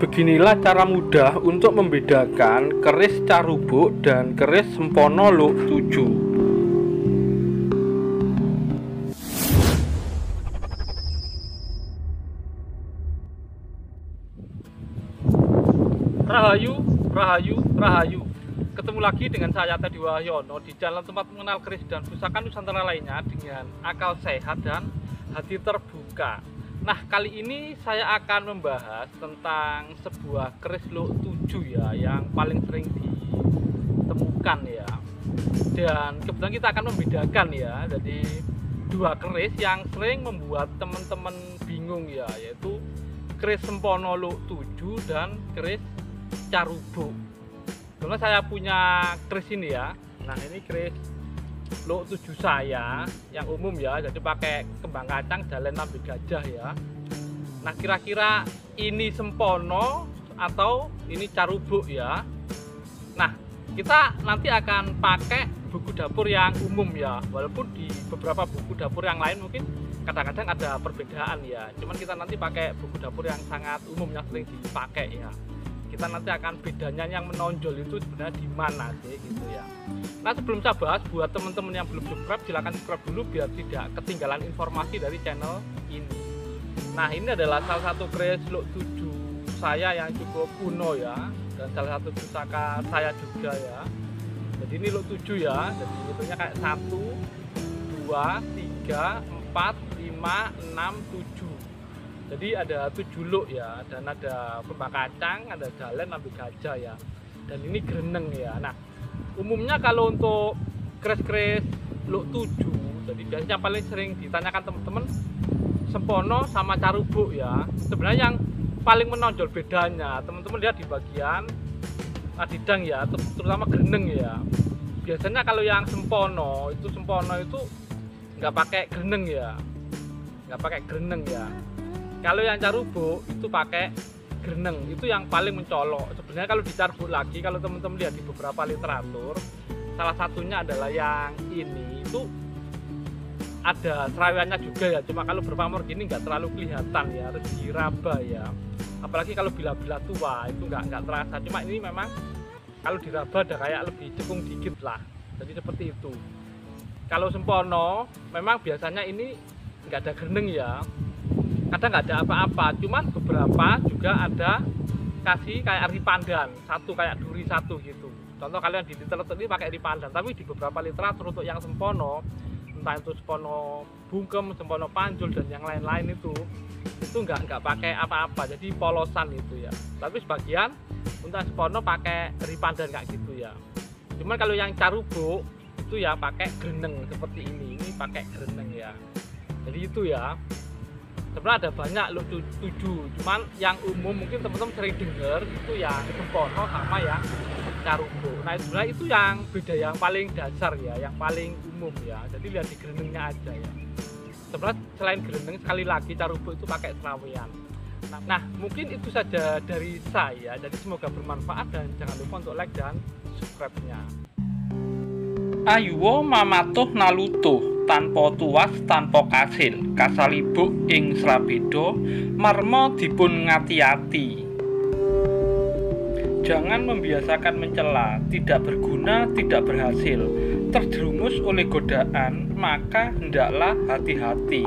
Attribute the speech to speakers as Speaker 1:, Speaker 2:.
Speaker 1: Beginilah cara mudah untuk membedakan keris carubuk dan keris sempono luk 7. Rahayu, Rahayu, Rahayu. Ketemu lagi dengan saya Teddy Wahyono di jalan tempat mengenal keris dan pusaka Nusantara lainnya dengan akal sehat dan hati terbuka. Nah, kali ini saya akan membahas tentang sebuah keris lo 7 ya yang paling sering ditemukan ya. Dan kebetulan kita akan membedakan ya, jadi dua keris yang sering membuat teman-teman bingung ya, yaitu keris sempono lo 7 dan keris carubo karena saya punya keris ini ya nah ini keris lo 7 saya yang umum ya jadi pakai kembang kacang jalan nabi gajah ya. Nah kira-kira ini sempono atau ini carubo ya? Nah kita nanti akan pakai buku dapur yang umum ya. Walaupun di beberapa buku dapur yang lain mungkin kadang-kadang ada perbedaan ya. Cuman kita nanti pakai buku dapur yang sangat umum yang sering dipakai ya kita nanti akan bedanya yang menonjol itu sebenarnya di mana sih gitu ya. Nah sebelum saya bahas buat teman-teman yang belum subscribe silahkan subscribe dulu biar tidak ketinggalan informasi dari channel ini. Nah ini adalah salah satu keris look 7 saya yang cukup kuno ya dan salah satu pusaka saya juga ya. Jadi ini look 7 ya jadi hitungnya kayak 1 2 3 4 5 6 7 jadi ada tujuh luk ya dan ada pembak kacang ada jalan ambil gajah ya. Dan ini greneng ya. Nah umumnya kalau untuk kres-kres luk tujuh jadi biasanya paling sering ditanyakan teman-teman sempono sama carubuk ya. Sebenarnya yang paling menonjol bedanya teman-teman lihat di bagian adidang ya terutama greneng ya. Biasanya kalau yang sempono itu sempono itu nggak pakai greneng ya. Nggak pakai greneng ya kalau yang carubo itu pakai greneng. Itu yang paling mencolok. Sebenarnya kalau dicarbuk lagi kalau teman-teman lihat di beberapa literatur salah satunya adalah yang ini. Itu ada serawannya juga ya cuma kalau berpamor gini nggak terlalu kelihatan ya harus diraba ya. Apalagi kalau bila-bila tua itu nggak nggak terasa. Cuma ini memang kalau diraba ada kayak lebih cekung dikit lah. Jadi seperti itu. Kalau sempono memang biasanya ini nggak ada greneng ya kadang nggak ada apa-apa cuman beberapa juga ada kasih kayak ripandan satu kayak duri satu gitu. Contoh kalian di literatur ini pakai ripandan tapi di beberapa literatur untuk yang sempono entah itu sempono bungkem, sempono panjul dan yang lain-lain itu itu nggak nggak pakai apa-apa. Jadi polosan itu ya. Tapi sebagian untuk sempono pakai ripandan kayak gitu ya. Cuman kalau yang carubo itu ya pakai greneng seperti ini. Ini pakai greneng ya. Jadi itu ya sebenarnya ada banyak lo tujuh. Cuman yang umum mungkin teman-teman sering dengar itu yang sempono sama yang carumbo nah sebenarnya itu yang beda yang paling dasar ya yang paling umum ya. Jadi lihat di grenengnya aja ya. Sebenarnya selain greneng sekali lagi carumbo itu pakai serawian nah, nah mungkin itu saja dari saya. Jadi semoga bermanfaat dan jangan lupa untuk like dan subscribe nya Ayuwo mamatuh nalutuh tanpa tuas tanpa kasil kasalibuk ing srabedo marmo dipun ngati-ati. Jangan membiasakan mencela tidak berguna tidak berhasil. Terjerumus oleh godaan maka hendaklah hati-hati